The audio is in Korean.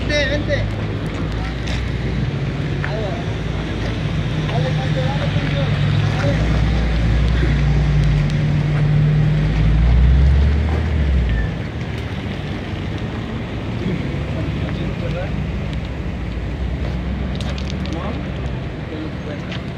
ente, ente. Thank you.